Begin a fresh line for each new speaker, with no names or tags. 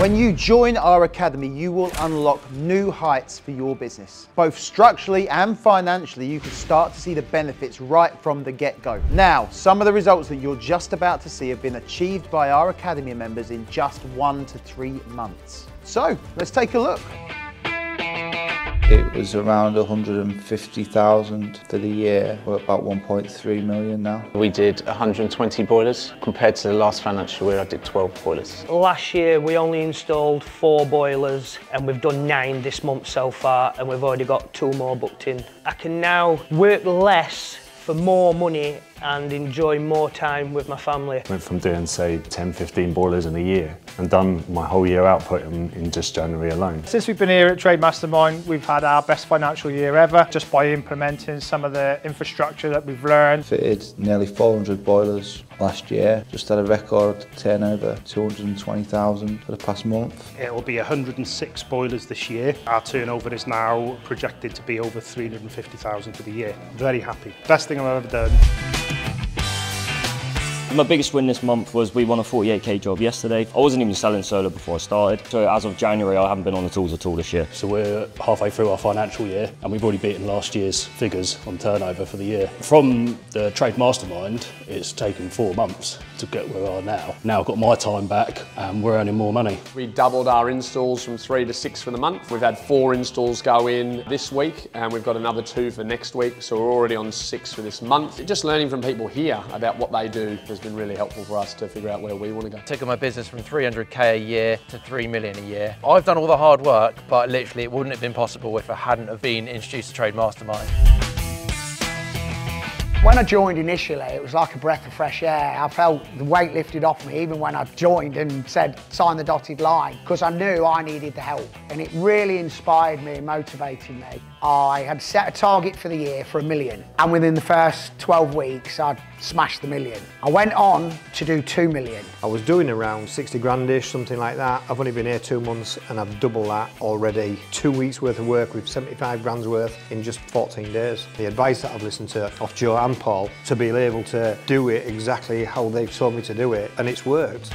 When you join our academy, you will unlock new heights for your business. Both structurally and financially, you can start to see the benefits right from the get-go. Now, some of the results that you're just about to see have been achieved by our academy members in just one to three months. So, let's take a look.
It was around 150,000 for the year. We're about 1.3 million now.
We did 120 boilers. Compared to the last financial year, I did 12 boilers.
Last year we only installed four boilers and we've done nine this month so far and we've already got two more booked in. I can now work less for more money and enjoy more time with my family.
Went from doing say 10, 15 boilers in a year and done my whole year output in, in just January alone.
Since we've been here at Trade Mastermind, we've had our best financial year ever just by implementing some of the infrastructure that we've learned.
Fitted nearly 400 boilers last year. Just had a record turnover, 220,000 for the past month.
It will be 106 boilers this year. Our turnover is now projected to be over 350,000 for the year. Very happy. Best thing I've ever done.
My biggest win this month was we won a 48k job yesterday. I wasn't even selling solar before I started. So as of January, I haven't been on the tools at all this year.
So we're halfway through our financial year and we've already beaten last year's figures on turnover for the year. From the trade mastermind, it's taken four months to get where we are now. Now I've got my time back and we're earning more money.
We doubled our installs from three to six for the month. We've had four installs go in this week and we've got another two for next week. So we're already on six for this month. Just learning from people here about what they do has been really helpful for us to figure out where we want to go.
Taking my business from 300k a year to 3 million a year. I've done all the hard work, but literally it wouldn't have been possible if I hadn't have been introduced to Trade Mastermind.
When I joined initially, it was like a breath of fresh air. I felt the weight lifted off me even when I joined and said, sign the dotted line, because I knew I needed the help. And it really inspired me and motivated me. I had set a target for the year for a million. And within the first 12 weeks, I'd smashed the million. I went on to do 2 million.
I was doing around 60 grandish, something like that. I've only been here two months and I've doubled that already. Two weeks worth of work with 75 grand's worth in just 14 days. The advice that I've listened to off Joe and Paul to be able to do it exactly how they've told me to do it and it's worked.